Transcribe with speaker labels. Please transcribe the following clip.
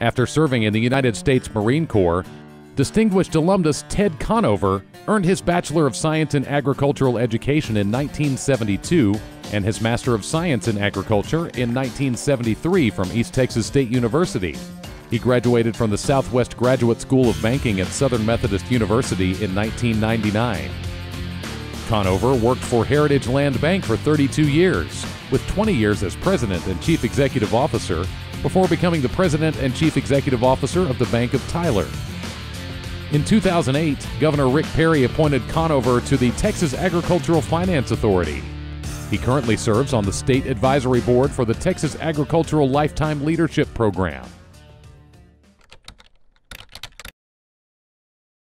Speaker 1: After serving in the United States Marine Corps, distinguished alumnus Ted Conover earned his Bachelor of Science in Agricultural Education in 1972 and his Master of Science in Agriculture in 1973 from East Texas State University. He graduated from the Southwest Graduate School of Banking at Southern Methodist University in 1999. Conover worked for Heritage Land Bank for 32 years, with 20 years as president and chief executive officer, before becoming the president and chief executive officer of the Bank of Tyler. In 2008, Governor Rick Perry appointed Conover to the Texas Agricultural Finance Authority. He currently serves on the State Advisory Board for the Texas Agricultural Lifetime Leadership Program.